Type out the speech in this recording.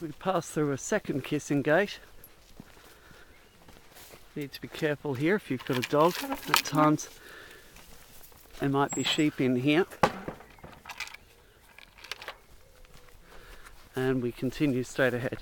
We pass through a second kissing gate. Need to be careful here if you've got a dog. At times there might be sheep in here. And we continue straight ahead.